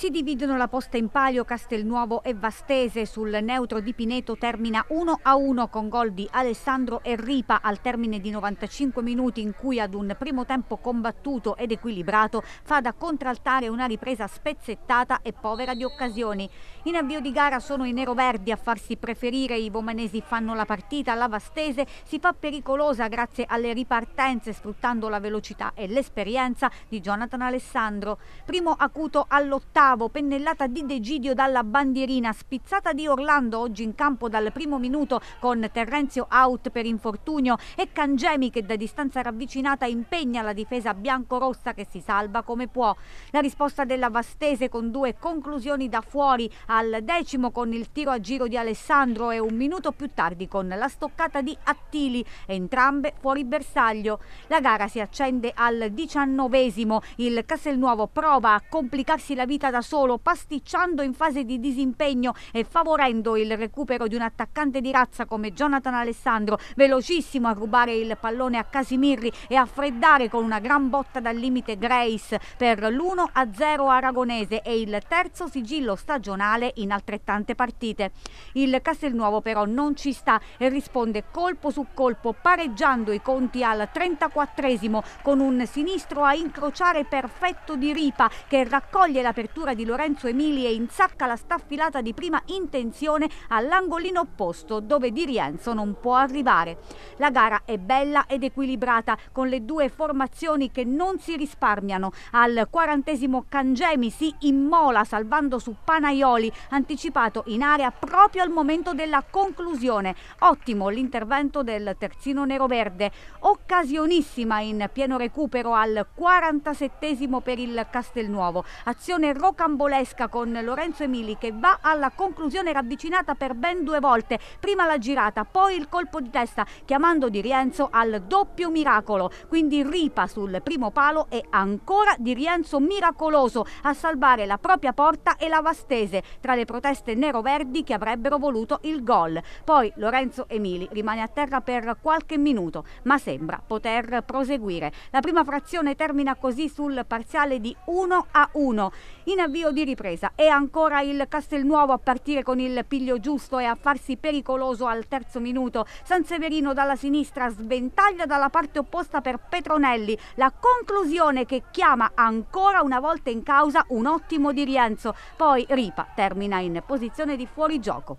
Si dividono la posta in palio Castelnuovo e Vastese. Sul neutro di Pineto termina 1-1 con gol di Alessandro e Ripa al termine di 95 minuti in cui ad un primo tempo combattuto ed equilibrato fa da contraltare una ripresa spezzettata e povera di occasioni. In avvio di gara sono i neroverdi a farsi preferire, i vomanesi fanno la partita, la Vastese si fa pericolosa grazie alle ripartenze sfruttando la velocità e l'esperienza di Jonathan Alessandro. Primo acuto all'ottavo ottavo, pennellata di Degidio dalla bandierina, spizzata di Orlando oggi in campo dal primo minuto con Terrenzio out per infortunio e Cangemi che da distanza ravvicinata impegna la difesa bianco-rossa che si salva come può. La risposta della Vastese con due conclusioni da fuori al decimo con il tiro a giro di Alessandro e un minuto più tardi con la stoccata di Attili, entrambe fuori bersaglio. La gara si accende al diciannovesimo, il Castelnuovo prova a complicarsi la vita da solo, pasticciando in fase di disimpegno e favorendo il recupero di un attaccante di razza come Jonathan Alessandro, velocissimo a rubare il pallone a Casimirri e a freddare con una gran botta dal limite Grace per l'1-0 aragonese e il terzo sigillo stagionale in altrettante partite. Il Castelnuovo però non ci sta e risponde colpo su colpo pareggiando i conti al 34esimo con un sinistro a incrociare perfetto di Ripa che raccoglie l'apertura di Lorenzo Emili e insacca la staffilata di prima intenzione all'angolino opposto dove Di Rienzo non può arrivare. La gara è bella ed equilibrata con le due formazioni che non si risparmiano. Al quarantesimo Cangemi si immola salvando su Panaioli anticipato in area proprio al momento della conclusione. Ottimo l'intervento del terzino neroverde. Occasionissima in pieno recupero al 47 per il Castelnuovo. Azione rocca rocambolesca con Lorenzo Emili che va alla conclusione ravvicinata per ben due volte, prima la girata, poi il colpo di testa, chiamando Di Rienzo al doppio miracolo, quindi ripa sul primo palo e ancora Di Rienzo miracoloso a salvare la propria porta e la Vastese tra le proteste nero-verdi che avrebbero voluto il gol. Poi Lorenzo Emili rimane a terra per qualche minuto, ma sembra poter proseguire. La prima frazione termina così sul parziale di 1 a 1. In avvio di ripresa è ancora il Castelnuovo a partire con il piglio giusto e a farsi pericoloso al terzo minuto. San Severino dalla sinistra sventaglia dalla parte opposta per Petronelli. La conclusione che chiama ancora una volta in causa un ottimo di Rienzo. Poi Ripa termina in posizione di fuorigioco.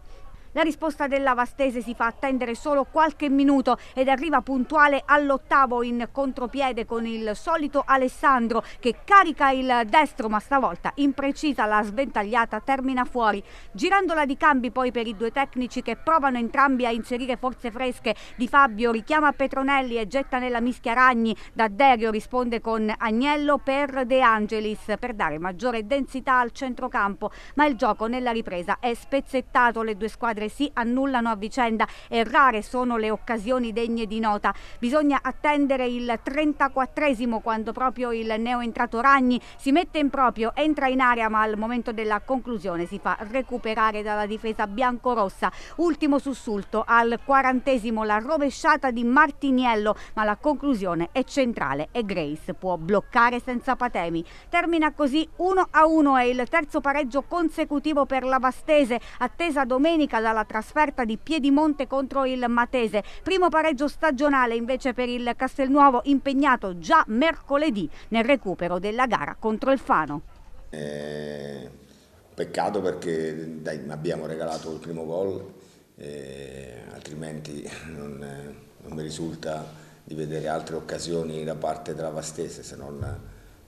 La risposta della Vastese si fa attendere solo qualche minuto ed arriva puntuale all'ottavo in contropiede con il solito Alessandro che carica il destro ma stavolta imprecisa la sventagliata termina fuori. Girandola di cambi poi per i due tecnici che provano entrambi a inserire forze fresche di Fabio richiama Petronelli e getta nella mischia Ragni. Da Derio risponde con Agnello per De Angelis per dare maggiore densità al centrocampo ma il gioco nella ripresa è spezzettato le due squadre squadre si annullano a vicenda e rare sono le occasioni degne di nota. Bisogna attendere il 34esimo quando proprio il neoentrato Ragni si mette in proprio, entra in area ma al momento della conclusione si fa recuperare dalla difesa biancorossa. Ultimo sussulto al quarantesimo la rovesciata di Martiniello ma la conclusione è centrale e Grace può bloccare senza patemi. Termina così 1 a 1 e il terzo pareggio consecutivo per la Vastese attesa domenica da dalla trasferta di Piedimonte contro il Matese. Primo pareggio stagionale invece per il Castelnuovo impegnato già mercoledì nel recupero della gara contro il Fano. Eh, peccato perché dai, abbiamo regalato il primo gol, eh, altrimenti non, non, mi risulta di vedere altre occasioni da parte della Vastese se non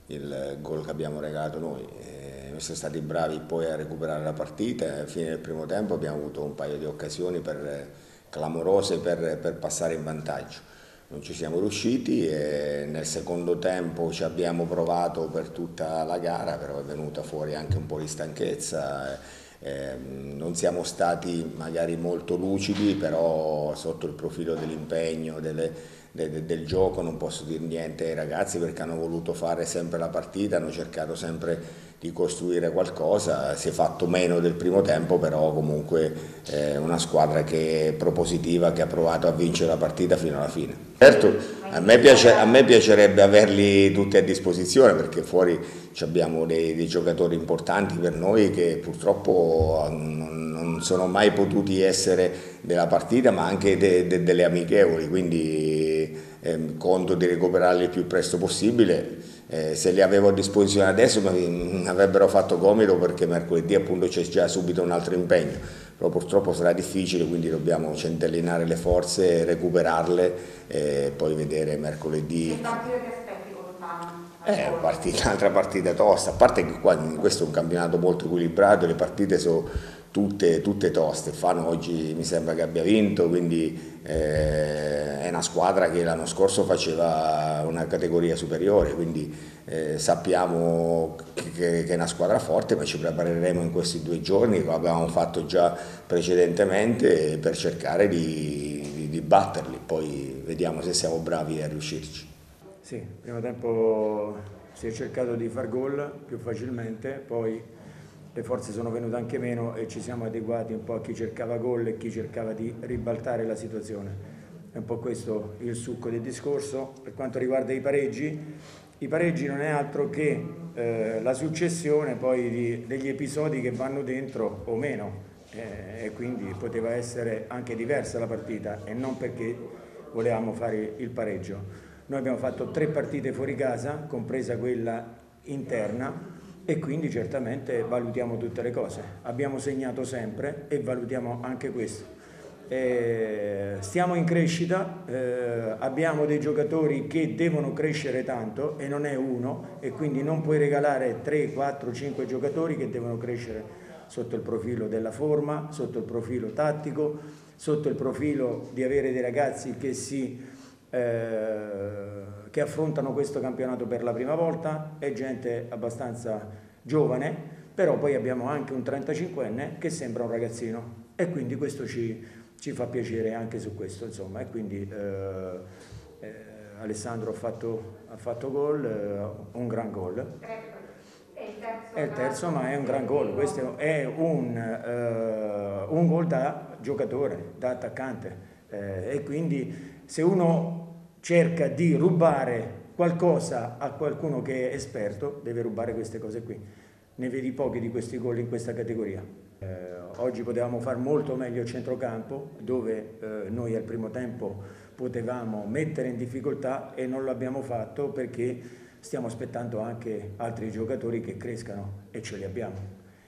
il gol che abbiamo regalato noi. Eh, siamo stati bravi poi a recuperare la partita alla fine del primo tempo abbiamo avuto un paio di occasioni per, clamorose per, per, passare in vantaggio. Non ci siamo riusciti e nel secondo tempo ci abbiamo provato per tutta la gara, però è venuta fuori anche un po' di stanchezza. Eh, non siamo stati magari molto lucidi, però sotto il profilo dell'impegno, delle, de, de, del gioco, non posso dire niente ai ragazzi perché hanno voluto fare sempre la partita, hanno cercato sempre di costruire qualcosa, si è fatto meno del primo tempo, però comunque è una squadra che è propositiva, che ha provato a vincere la partita fino alla fine. Certo, a me, piace, a me piacerebbe averli tutti a disposizione perché fuori abbiamo dei, dei giocatori importanti per noi che purtroppo non, non, sono mai potuti essere della partita ma anche de, de, delle amichevoli, quindi eh, conto di recuperarli il più presto possibile eh, se li avevo a disposizione adesso mi avrebbero fatto comodo perché mercoledì appunto c'è già subito un altro impegno, però purtroppo sarà difficile quindi dobbiamo centellinare le forze, recuperarle e poi vedere mercoledì. È partita, un'altra partita tosta, a parte che qua questo è un campionato molto equilibrato, le partite sono tutte, tutte toste, Fano oggi mi sembra che abbia vinto, quindi eh, è una squadra che l'anno scorso faceva una categoria superiore, quindi eh, sappiamo che, che, è una squadra forte, ma ci prepareremo in questi due giorni, come abbiamo fatto già precedentemente, per cercare di, di, di batterli, poi vediamo se siamo bravi a riuscirci. Sì, primo tempo si è cercato di far gol più facilmente, poi le forze sono venute anche meno e ci siamo adeguati un po' a chi cercava gol e chi cercava di ribaltare la situazione. È un po' questo il succo del discorso. Per quanto riguarda i pareggi, i pareggi non è altro che eh, la successione poi di, degli episodi che vanno dentro o meno eh, e quindi poteva essere anche diversa la partita e non perché volevamo fare il pareggio. Noi abbiamo fatto tre partite fuori casa, compresa quella interna, e quindi certamente valutiamo tutte le cose. Abbiamo segnato sempre e valutiamo anche questo. Eh, stiamo in crescita, eh, abbiamo dei giocatori che devono crescere tanto e non è uno e quindi non puoi regalare 3, 4, 5 giocatori che devono crescere sotto il profilo della forma, sotto il profilo tattico, sotto il profilo di avere dei ragazzi che si che affrontano questo campionato per la prima volta, è gente abbastanza giovane, però poi abbiamo anche un 35enne che sembra un ragazzino. E quindi questo ci, ci fa piacere anche su questo, insomma, e quindi eh, eh, Alessandro ha fatto, ha fatto gol, eh, un gran gol. È il terzo, ma è un gran gol, questo è un, uh, un gol da giocatore, da attaccante. Eh, e quindi se uno cerca di rubare qualcosa a qualcuno che è esperto, deve rubare queste cose qui. Ne vedi pochi di questi gol in questa categoria. Eh, oggi potevamo fare molto meglio il centrocampo, dove eh, noi al primo tempo potevamo mettere in difficoltà e non l'abbiamo fatto perché stiamo aspettando anche altri giocatori che crescano e ce li abbiamo.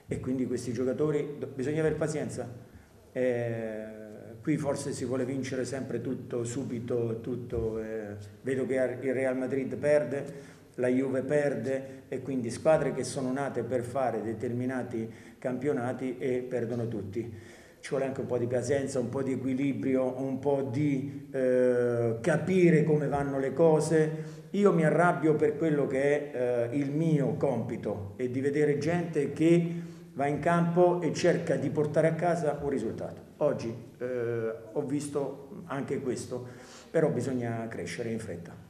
E quindi questi giocatori, bisogna avere pazienza. Eh, Qui forse si vuole vincere sempre tutto subito, tutto, eh, vedo che il Real Madrid perde, la Juve perde e quindi squadre che sono nate per fare determinati campionati e perdono tutti. Ci vuole anche un po' di pazienza, un po' di equilibrio, un po' di eh, capire come vanno le cose. Io mi arrabbio per quello che è eh, il mio compito e di vedere gente che va in campo e cerca di portare a casa un risultato. Oggi eh, ho visto anche questo, però bisogna crescere in fretta.